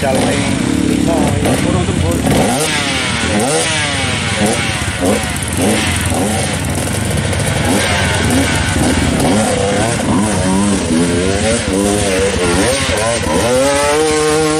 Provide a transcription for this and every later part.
chào mày nó có đâu tôi Oh,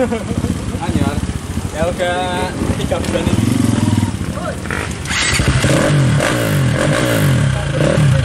anyar ya udah tiga bulan ini